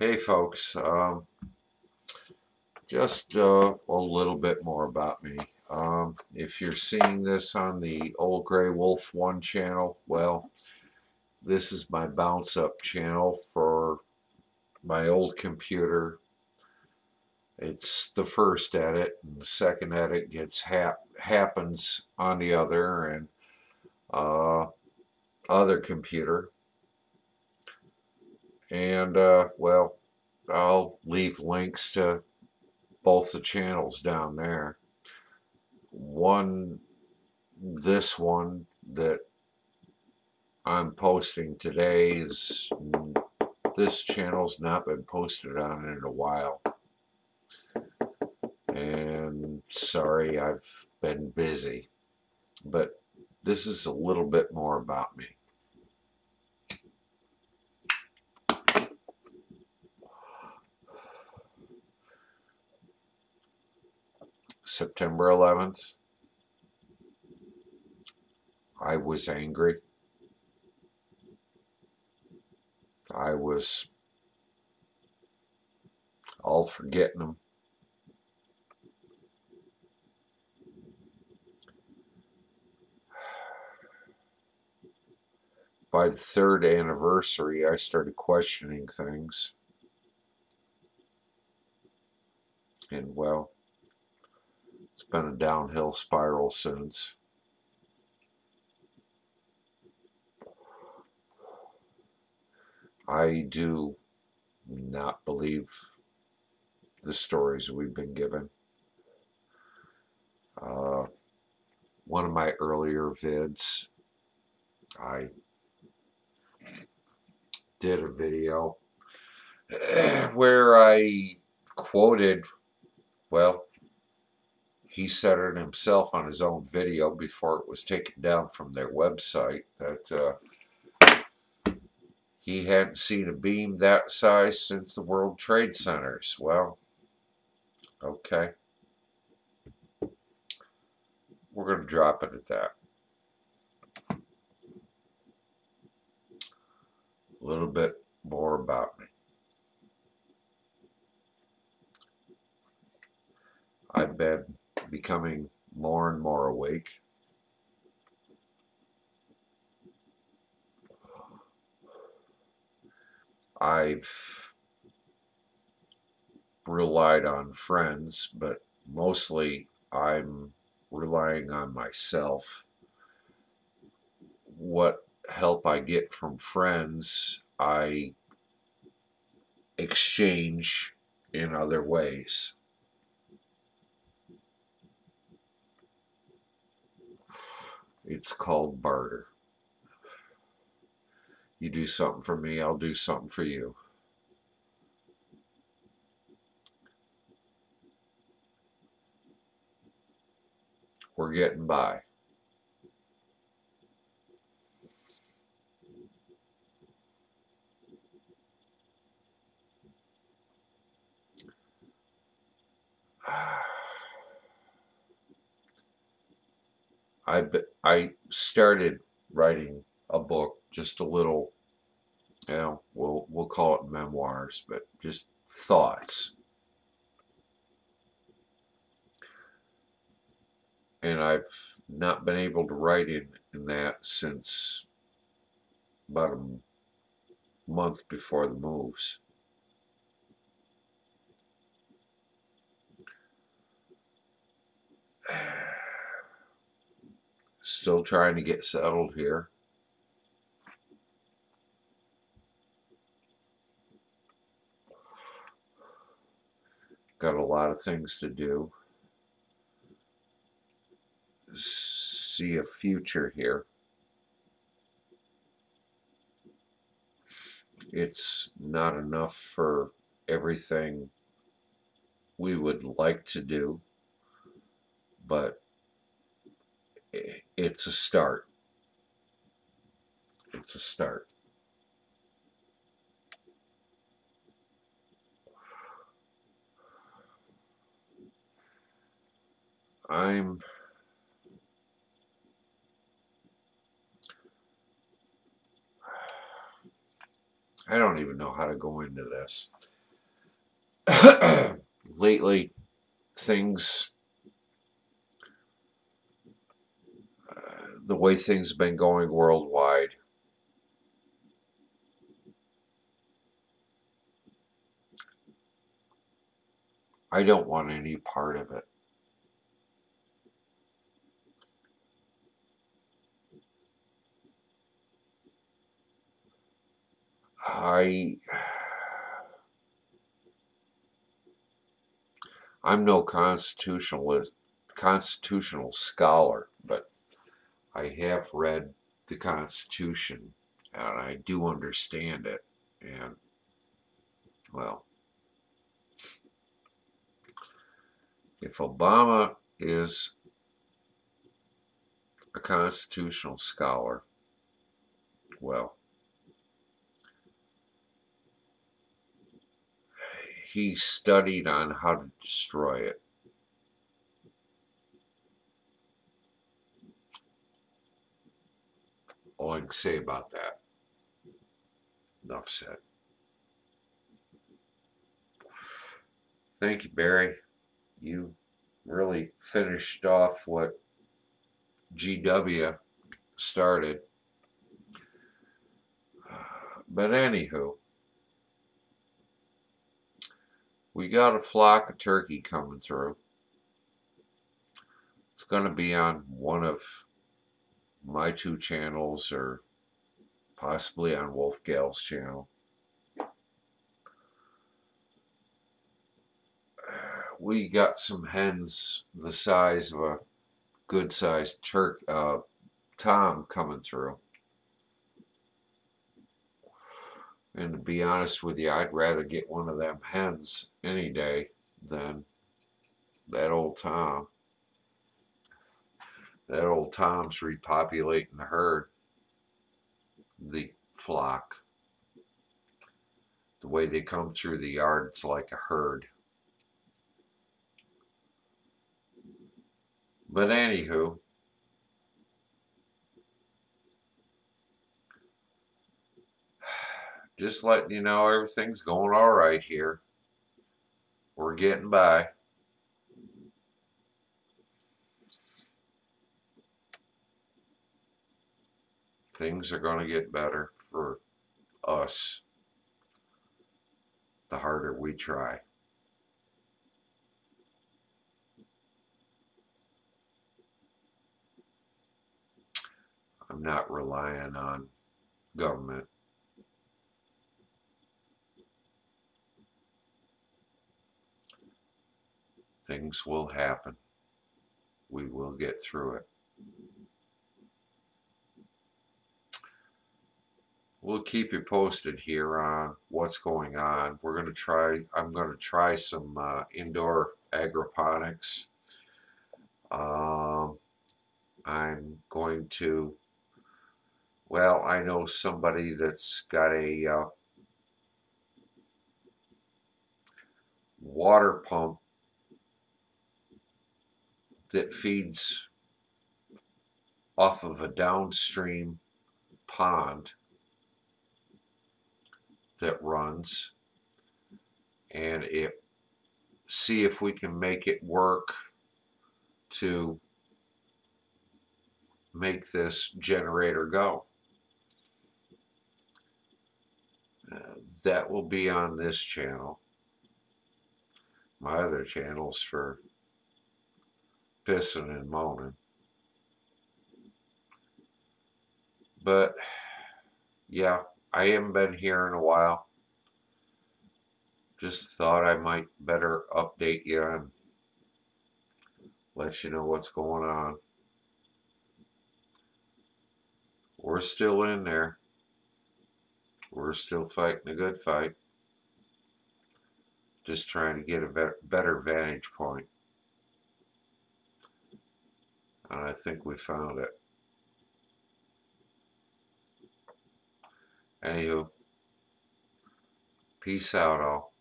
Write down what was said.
Hey folks, um, just uh, a little bit more about me. Um, if you're seeing this on the Old Grey Wolf 1 channel, well, this is my bounce up channel for my old computer. It's the first edit, and the second edit gets hap happens on the other and uh, other computer. And, uh, well, I'll leave links to both the channels down there. One, this one that I'm posting today is, this channel's not been posted on in a while. And sorry, I've been busy. But this is a little bit more about me. September 11th, I was angry. I was all forgetting them. By the third anniversary, I started questioning things. And well, it's been a downhill spiral since. I do not believe the stories we've been given. Uh, one of my earlier vids, I did a video where I quoted, well, he said it himself on his own video before it was taken down from their website that uh, he hadn't seen a beam that size since the World Trade Centers. Well, okay. We're going to drop it at that. A little bit more about me. I've been becoming more and more awake. I've relied on friends, but mostly I'm relying on myself. What help I get from friends, I exchange in other ways. It's called barter. You do something for me, I'll do something for you. We're getting by. I I started writing a book, just a little, you know, we'll we'll call it memoirs, but just thoughts. And I've not been able to write in, in that since about a month before the moves. Still trying to get settled here. Got a lot of things to do. See a future here. It's not enough for everything we would like to do, but it's a start. It's a start. I'm I don't even know how to go into this. Lately, things, uh, the way things have been going worldwide, I don't want any part of it. I I'm no constitutionalist constitutional scholar, but I have read the Constitution and I do understand it. And well, if Obama is a constitutional scholar, well, he studied on how to destroy it. All I can say about that. Enough said. Thank you, Barry. You really finished off what GW started. But anywho, we got a flock of turkey coming through. It's going to be on one of my two channels or possibly on Wolf Gal's channel. We got some hens the size of a good sized turk uh, tom coming through. And to be honest with you, I'd rather get one of them hens any day than that old Tom. That old Tom's repopulating the herd, the flock. The way they come through the yard, it's like a herd. But anywho, just letting you know everything's going all right here. We're getting by. Things are going to get better for us the harder we try. I'm not relying on government Things will happen. We will get through it. We'll keep you posted here on what's going on. We're going to try, I'm going to try some uh, indoor agroponics. Um, I'm going to, well, I know somebody that's got a uh, water pump that feeds off of a downstream pond that runs and it see if we can make it work to make this generator go. Uh, that will be on this channel. My other channels for pissing and moaning. But yeah, I haven't been here in a while. Just thought I might better update you and let you know what's going on. We're still in there. We're still fighting a good fight. Just trying to get a better vantage point. And I think we found it. Anywho, peace out all.